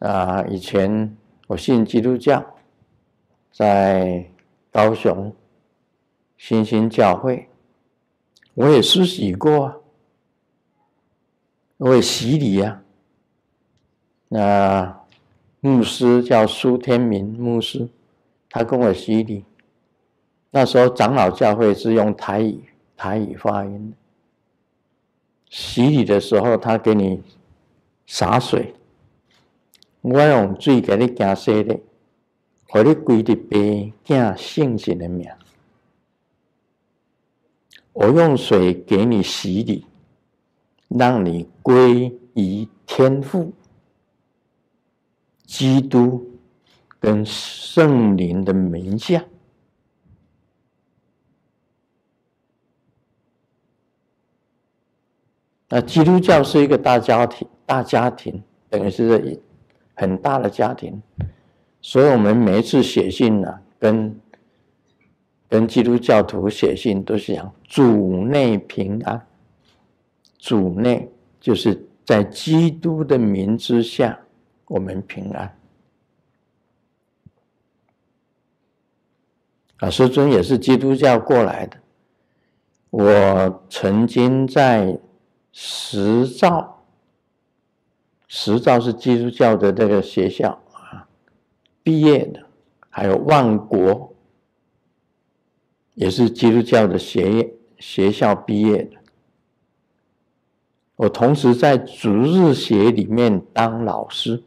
啊，以前我信基督教，在高雄新兴教会，我也施洗过啊，我也洗礼啊。那牧师叫苏天明牧师，他跟我洗礼。那时候长老教会是用台语台语发音的，洗礼的时候他给你洒水，我用水给你加洗的，给你归的白加圣神的名。我用水给你洗礼，让你归于天父、基督跟圣灵的名下。那基督教是一个大家庭，大家庭等于是很大的家庭，所以我们每一次写信呢，跟跟基督教徒写信都是讲主内平安，主内就是在基督的名之下，我们平安。啊，师尊也是基督教过来的，我曾经在。十兆，实照是基督教的这个学校啊，毕业的，还有万国，也是基督教的学学校毕业的。我同时在逐日学里面当老师，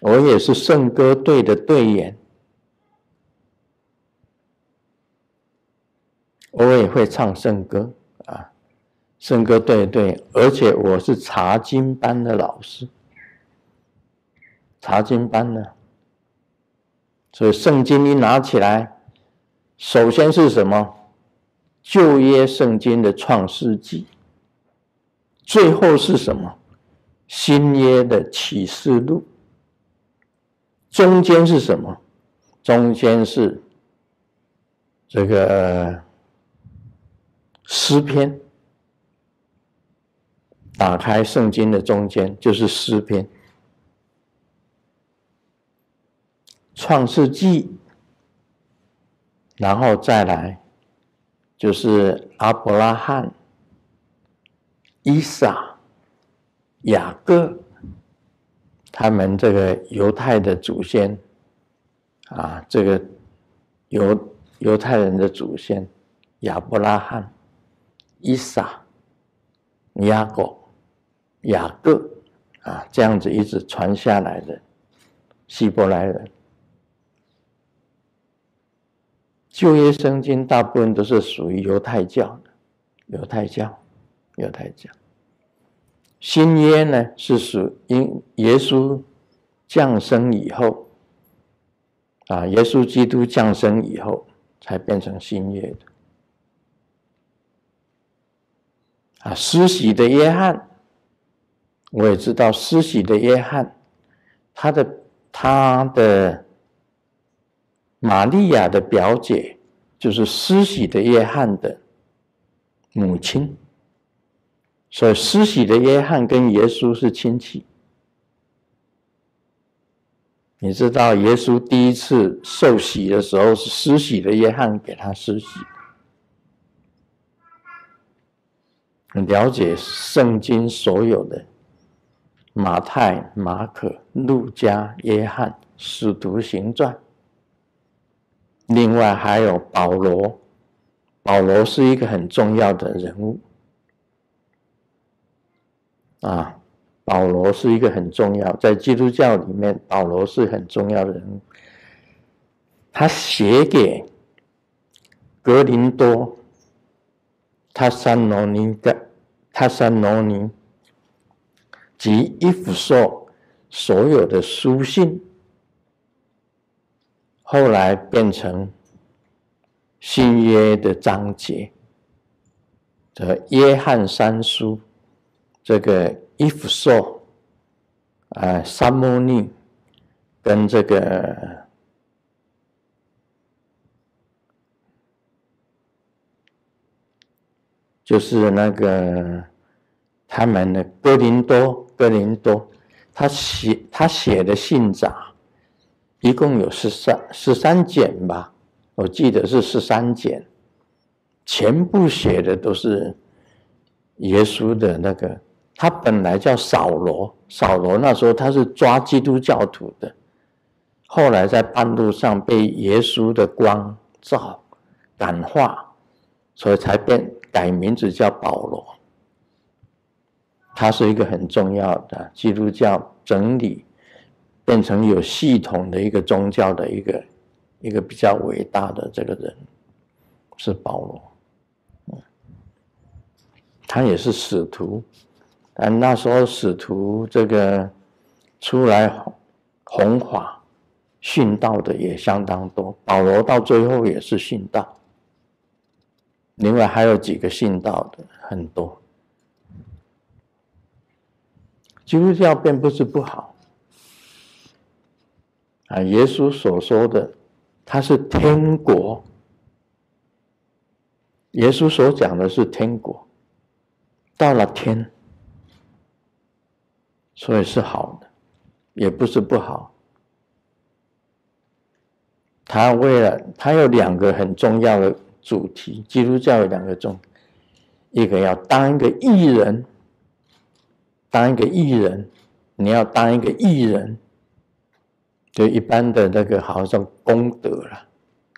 我也是圣歌队的队员，我也会唱圣歌。圣歌对对，而且我是查经班的老师，查经班的，所以圣经一拿起来，首先是什么？旧约圣经的创世纪，最后是什么？新约的启示录，中间是什么？中间是这个诗篇。打开圣经的中间就是诗篇，创世纪，然后再来就是阿伯拉罕、伊撒、雅各，他们这个犹太的祖先啊，这个犹犹太人的祖先亚伯拉罕、伊撒、雅各。雅各啊，这样子一直传下来的希伯来人，旧约圣经大部分都是属于犹太教的，犹太教，犹太教。新约呢是属因耶稣降生以后，啊，耶稣基督降生以后才变成新约的。啊，施洗的约翰。我也知道施洗的约翰，他的他的玛利亚的表姐就是施洗的约翰的母亲，所以施洗的约翰跟耶稣是亲戚。你知道耶稣第一次受洗的时候是施洗的约翰给他施洗，了解圣经所有的。马太、马可、路加、约翰、使徒行传，另外还有保罗。保罗是一个很重要的人物啊！保罗是一个很重要，在基督教里面，保罗是很重要的人物。他写给格林多、他山罗尼的他山罗尼。及伊弗所所有的书信，后来变成新约的章节。这约翰三书，这个伊弗所，啊，三摩尼，跟这个就是那个他们的哥林多。哥林多他写他写的信札，一共有十三十三卷吧，我记得是十三卷，全部写的都是耶稣的那个。他本来叫扫罗，扫罗那时候他是抓基督教徒的，后来在半路上被耶稣的光照感化，所以才变改名字叫保罗。他是一个很重要的基督教整理变成有系统的一个宗教的一个一个比较伟大的这个人，是保罗。他也是使徒。但那时候使徒这个出来弘法殉道的也相当多，保罗到最后也是殉道。另外还有几个殉道的很多。基督教并不是不好啊，耶稣所说的他是天国，耶稣所讲的是天国，到了天。所以是好的，也不是不好。他为了他有两个很重要的主题，基督教有两个重，一个要当一个艺人，当一个艺人，你要当一个艺人，就一般的那个好像功德了，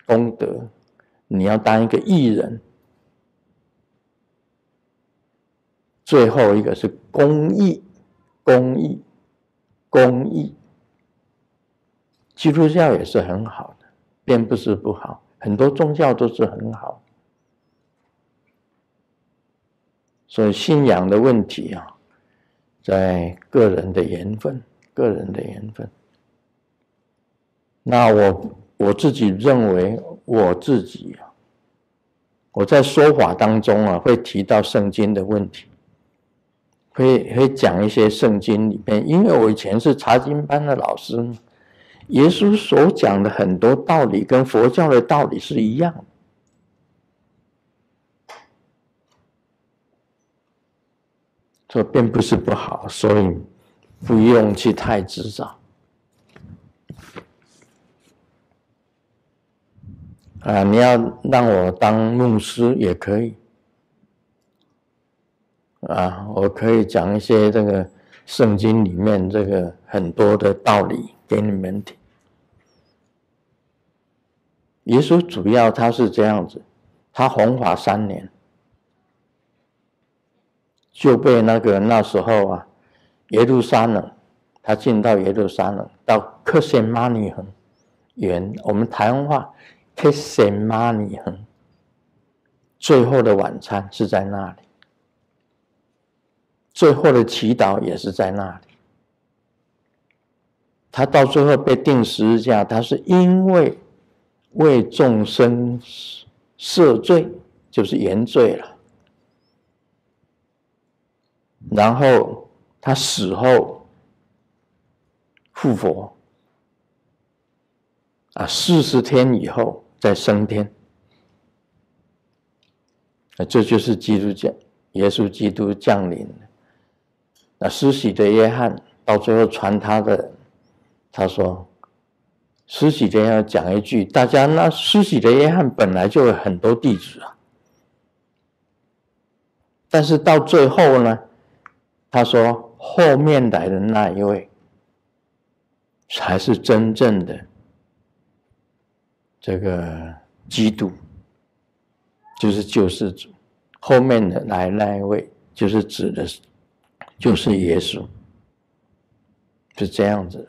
功德，你要当一个艺人。最后一个是公益。公益，公益，基督教也是很好的，并不是不好。很多宗教都是很好，所以信仰的问题啊，在个人的缘分，个人的缘分。那我我自己认为，我自己啊，我在说法当中啊，会提到圣经的问题。会会讲一些圣经里面，因为我以前是查经班的老师，耶稣所讲的很多道理跟佛教的道理是一样的，这并不是不好，所以不用去太执着。啊，你要让我当牧师也可以。啊，我可以讲一些这个圣经里面这个很多的道理给你们听。耶稣主要他是这样子，他弘法三年，就被那个那时候啊，耶路撒冷，他进到耶路撒冷，到克什马尼恒园，我们台湾话克什马尼恒，最后的晚餐是在那里。最后的祈祷也是在那里。他到最后被钉十字架，他是因为为众生赦罪，就是原罪了。然后他死后复活，啊，四十天以后再升天，啊，这就是基督教，耶稣基督降临。那施洗的约翰到最后传他的，他说：“施洗的要讲一句，大家那施洗的约翰本来就有很多弟子啊，但是到最后呢，他说后面来的那一位才是真正的这个基督，就是救世主，后面的来那一位就是指的是。”就是耶稣，是这样子的。